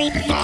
creepy.